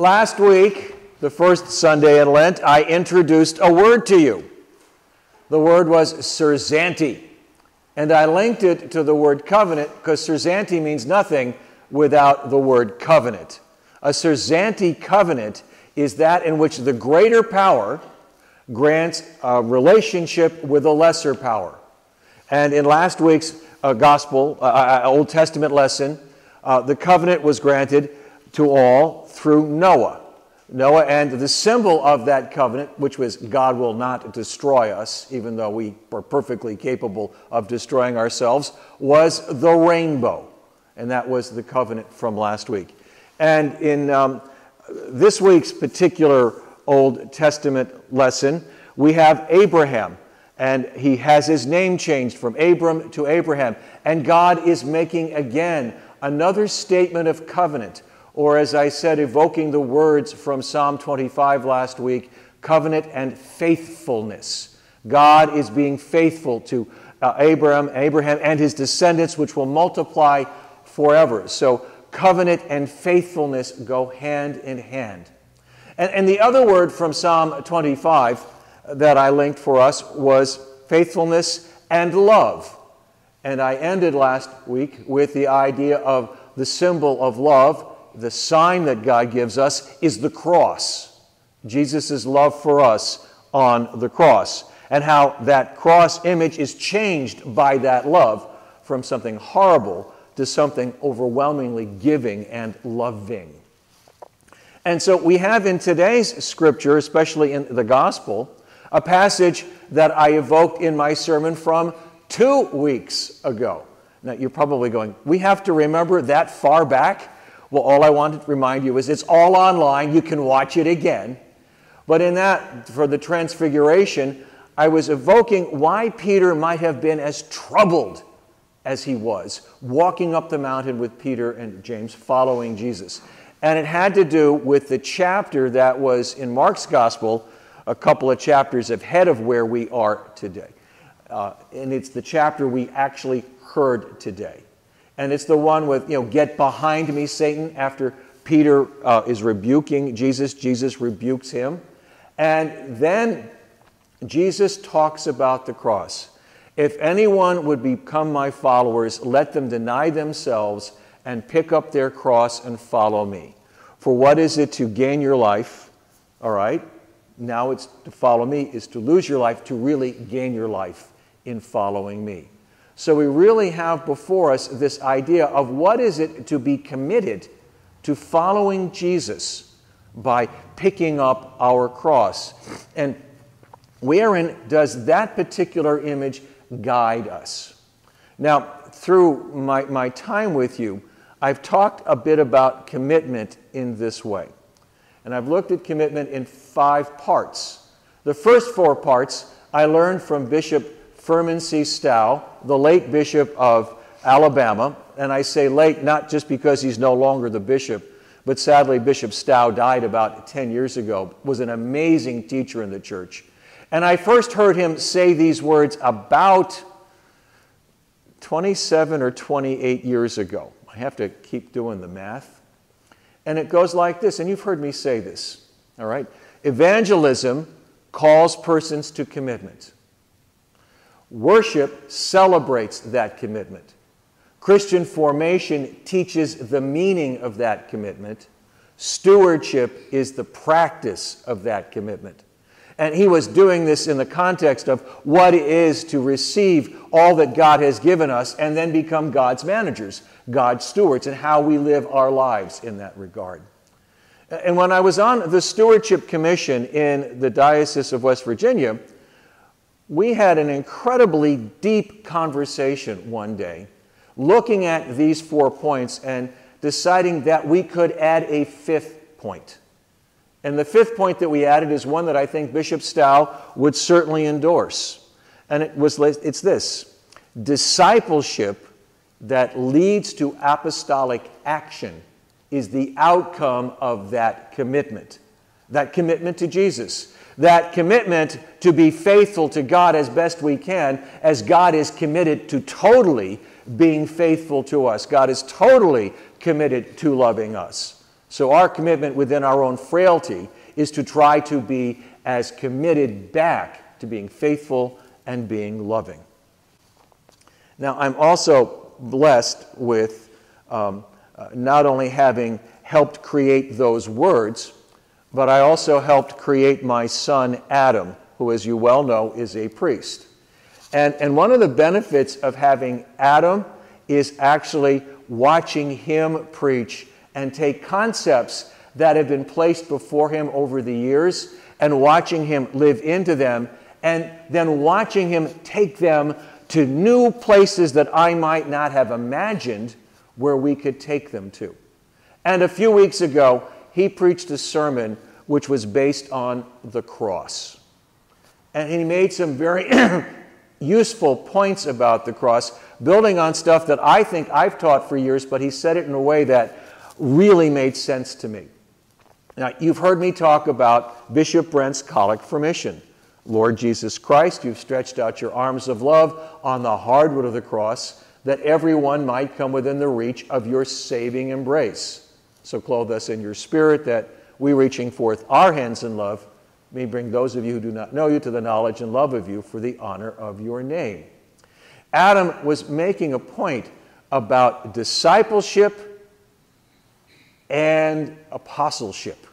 Last week, the first Sunday in Lent, I introduced a word to you. The word was suzerainty. And I linked it to the word covenant because suzerainty means nothing without the word covenant. A suzerainty covenant is that in which the greater power grants a relationship with a lesser power. And in last week's uh, gospel, uh, uh, Old Testament lesson, uh, the covenant was granted to all through Noah. Noah, and the symbol of that covenant, which was God will not destroy us, even though we are perfectly capable of destroying ourselves, was the rainbow. And that was the covenant from last week. And in um, this week's particular Old Testament lesson, we have Abraham. And he has his name changed from Abram to Abraham. And God is making again another statement of covenant or as I said, evoking the words from Psalm 25 last week covenant and faithfulness. God is being faithful to uh, Abraham, Abraham and his descendants, which will multiply forever. So, covenant and faithfulness go hand in hand. And, and the other word from Psalm 25 that I linked for us was faithfulness and love. And I ended last week with the idea of the symbol of love the sign that God gives us is the cross. Jesus' love for us on the cross, and how that cross image is changed by that love from something horrible to something overwhelmingly giving and loving. And so we have in today's scripture, especially in the gospel, a passage that I evoked in my sermon from two weeks ago. Now you're probably going, we have to remember that far back? Well, all I want to remind you is it's all online. You can watch it again. But in that, for the transfiguration, I was evoking why Peter might have been as troubled as he was, walking up the mountain with Peter and James, following Jesus. And it had to do with the chapter that was in Mark's gospel, a couple of chapters ahead of where we are today. Uh, and it's the chapter we actually heard today and it's the one with, you know, get behind me, Satan, after Peter uh, is rebuking Jesus. Jesus rebukes him. And then Jesus talks about the cross. If anyone would become my followers, let them deny themselves and pick up their cross and follow me. For what is it to gain your life? All right. Now it's to follow me is to lose your life, to really gain your life in following me. So we really have before us this idea of what is it to be committed to following Jesus by picking up our cross. And wherein does that particular image guide us? Now, through my, my time with you, I've talked a bit about commitment in this way. And I've looked at commitment in five parts. The first four parts I learned from Bishop Furman C. Stough, the late bishop of Alabama. And I say late not just because he's no longer the bishop, but sadly, Bishop Stough died about 10 years ago, was an amazing teacher in the church. And I first heard him say these words about 27 or 28 years ago. I have to keep doing the math. And it goes like this, and you've heard me say this, all right? Evangelism calls persons to commitment. Worship celebrates that commitment. Christian formation teaches the meaning of that commitment. Stewardship is the practice of that commitment. And he was doing this in the context of what it is to receive all that God has given us and then become God's managers, God's stewards, and how we live our lives in that regard. And when I was on the Stewardship Commission in the Diocese of West Virginia, we had an incredibly deep conversation one day looking at these four points and deciding that we could add a fifth point. And the fifth point that we added is one that I think Bishop Stough would certainly endorse. And it was, it's this discipleship that leads to apostolic action is the outcome of that commitment, that commitment to Jesus that commitment to be faithful to God as best we can, as God is committed to totally being faithful to us. God is totally committed to loving us. So, our commitment within our own frailty is to try to be as committed back to being faithful and being loving. Now, I'm also blessed with um, uh, not only having helped create those words, but I also helped create my son Adam, who, as you well know, is a priest. And, and one of the benefits of having Adam is actually watching him preach and take concepts that have been placed before him over the years and watching him live into them and then watching him take them to new places that I might not have imagined where we could take them to. And a few weeks ago, he preached a sermon which was based on the cross. And he made some very useful points about the cross, building on stuff that I think I've taught for years, but he said it in a way that really made sense to me. Now, you've heard me talk about Bishop Brent's Collect for Mission. Lord Jesus Christ, you've stretched out your arms of love on the hardwood of the cross that everyone might come within the reach of your saving embrace. So clothe us in your spirit that we, reaching forth our hands in love, may bring those of you who do not know you to the knowledge and love of you for the honor of your name. Adam was making a point about discipleship and apostleship.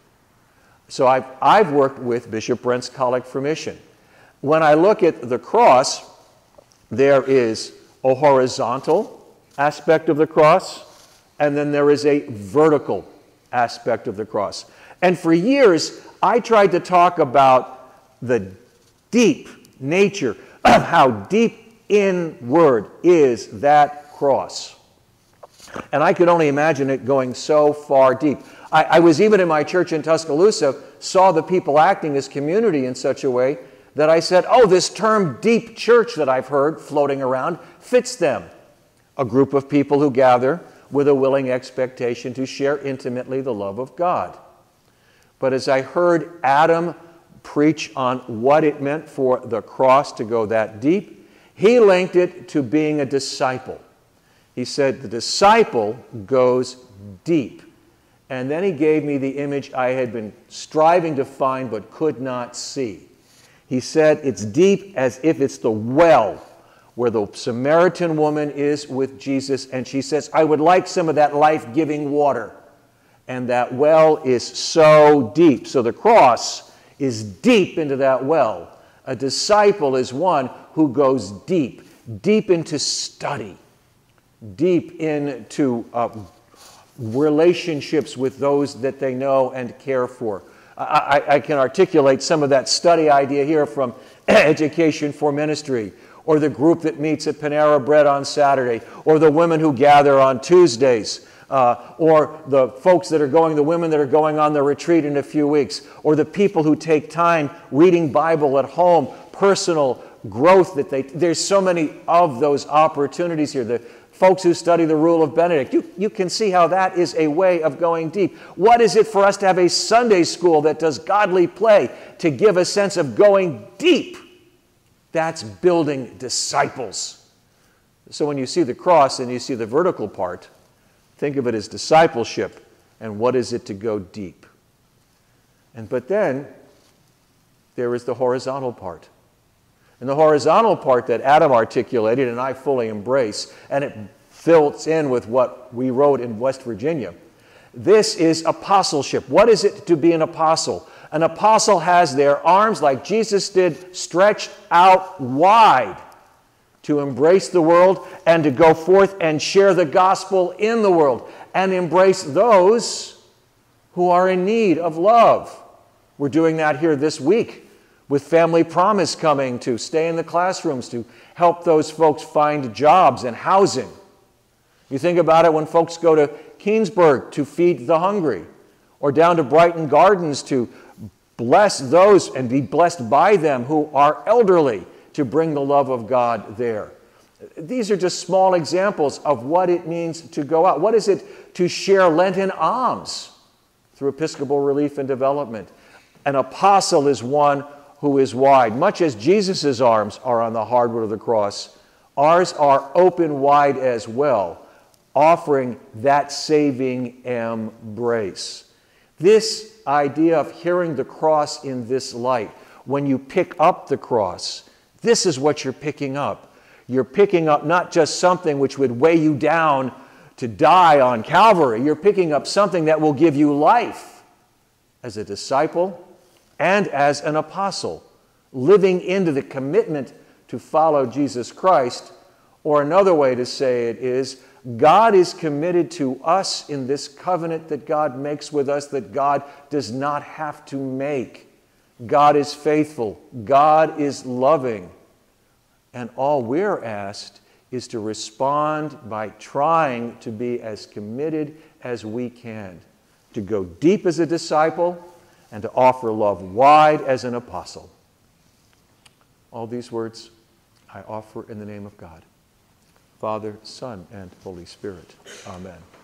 So I've, I've worked with Bishop Brent's Collect for Mission. When I look at the cross, there is a horizontal aspect of the cross, and then there is a vertical aspect of the cross. And for years, I tried to talk about the deep nature of how deep inward is that cross. And I could only imagine it going so far deep. I, I, was even in my church in Tuscaloosa, saw the people acting as community in such a way that I said, Oh, this term deep church that I've heard floating around fits them. A group of people who gather with a willing expectation to share intimately the love of God. But as I heard Adam preach on what it meant for the cross to go that deep, he linked it to being a disciple. He said, The disciple goes deep. And then he gave me the image I had been striving to find but could not see. He said, It's deep as if it's the well where the Samaritan woman is with Jesus, and she says, I would like some of that life giving water and that well is so deep. So the cross is deep into that well. A disciple is one who goes deep, deep into study, deep into uh, relationships with those that they know and care for. I, I, can articulate some of that study idea here from Education for Ministry, or the group that meets at Panera Bread on Saturday, or the women who gather on Tuesdays uh, or the folks that are going, the women that are going on the retreat in a few weeks, or the people who take time reading Bible at home, personal growth that they, there's so many of those opportunities here. The folks who study the rule of Benedict, you, you can see how that is a way of going deep. What is it for us to have a Sunday school that does godly play to give a sense of going deep? That's building disciples. So when you see the cross and you see the vertical part, Think of it as discipleship and what is it to go deep. And but then there is the horizontal part. And the horizontal part that Adam articulated and I fully embrace, and it fills in with what we wrote in West Virginia. This is apostleship. What is it to be an apostle? An apostle has their arms, like Jesus did, stretched out wide to embrace the world and to go forth and share the gospel in the world and embrace those who are in need of love. We're doing that here this week with Family Promise coming to stay in the classrooms to help those folks find jobs and housing. You think about it when folks go to Keansburg to feed the hungry, or down to Brighton Gardens to bless those and be blessed by them who are elderly to bring the love of God there. These are just small examples of what it means to go out. What is it to share Lenten alms through Episcopal Relief and Development? An apostle is one who is wide. Much as Jesus' arms are on the hardwood of the cross, ours are open wide as well, offering that saving embrace. This idea of hearing the cross in this light, when you pick up the cross, this is what you're picking up. You're picking up not just something which would weigh you down to die on Calvary, you're picking up something that will give you life as a disciple and as an apostle, living into the commitment to follow Jesus Christ. Or another way to say it is God is committed to us in this covenant that God makes with us that God does not have to make. God is faithful, God is loving. And all we're asked is to respond by trying to be as committed as we can, to go deep as a disciple, and to offer love wide as an apostle. All these words I offer in the name of God, Father, Son, and Holy Spirit. Amen.